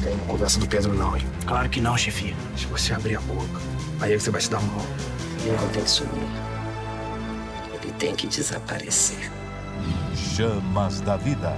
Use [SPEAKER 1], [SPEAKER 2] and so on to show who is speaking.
[SPEAKER 1] Não cair conversa do Pedro, não, hein?
[SPEAKER 2] Claro que não, chefia.
[SPEAKER 1] Se você abrir a boca, aí é que você vai se dar mal.
[SPEAKER 3] Ele não tem que sumir. Ele tem que desaparecer.
[SPEAKER 4] Chamas da Vida.